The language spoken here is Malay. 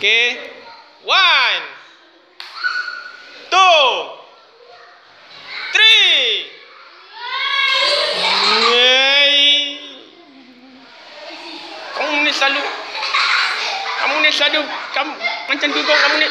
Okay. One. Two. Three. yay! Kamu ni selalu. Kamu ni selalu. Kamu macam tu kau. Kamu ni.